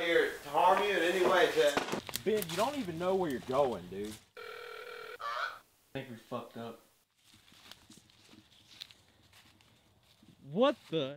here to harm you in any way, Ted. Ben, you don't even know where you're going, dude. I think we fucked up. What the?